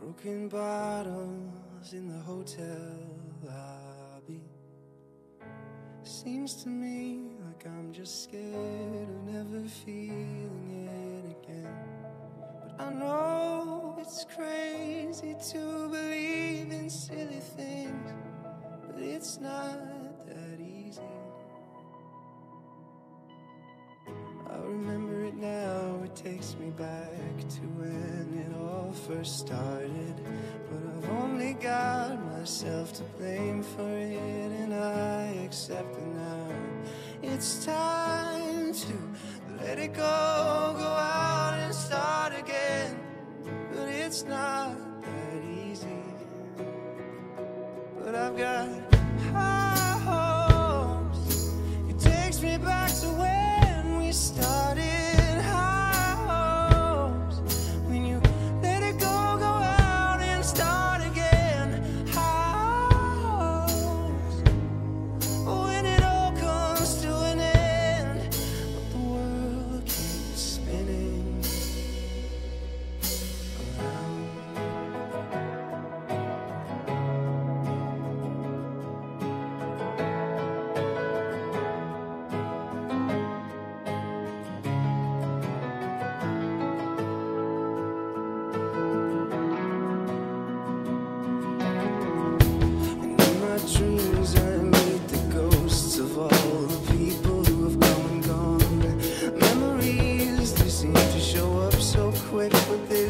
Broken bottles in the hotel lobby. Seems to me like I'm just scared of never feeling it again. But I know it's crazy to believe in silly things, but it's not that easy. Takes me back to when it all first started. But I've only got myself to blame for it, and I accept it now. It's time to let it go, go out and start again. But it's not that easy. But I've got with this.